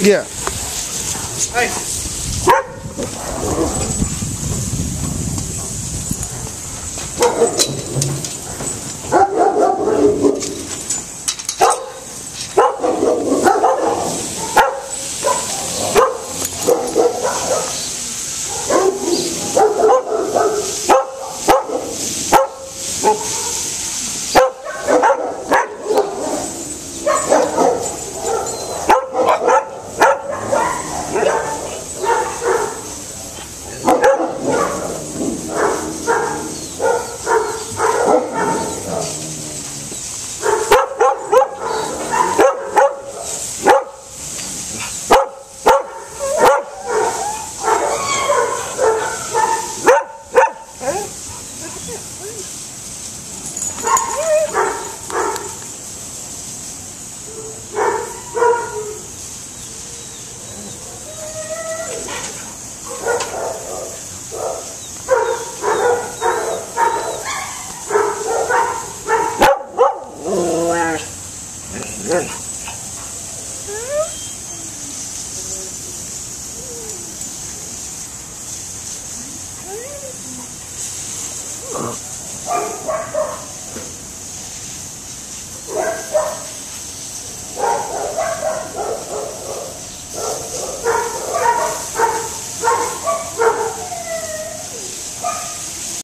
Yeah. Hey. Yan. Oh.